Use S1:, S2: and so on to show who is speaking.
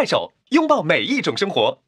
S1: 快手拥抱每一种生活。